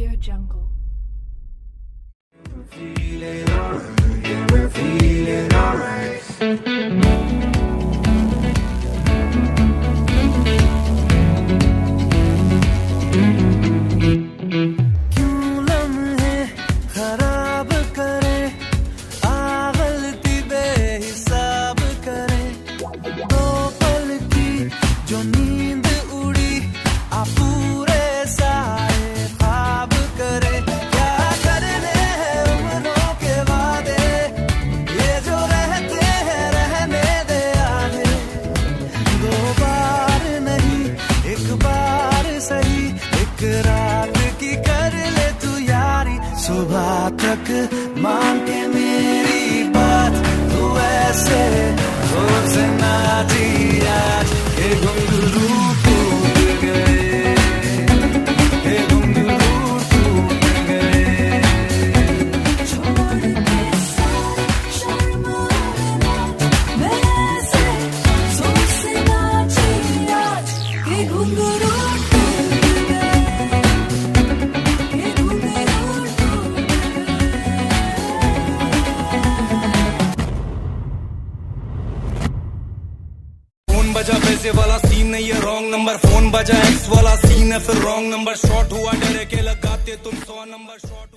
Audio Jungle. सुबह तक मान के मेरी बात। डीजे वाला सीन नहीं है रॉन्ग नंबर फ़ोन बजा एक्स वाला सीन है, फिर रॉन्ग नंबर शॉर्ट हुआ, डरे के लगाते तुम, सौ नंबर शॉट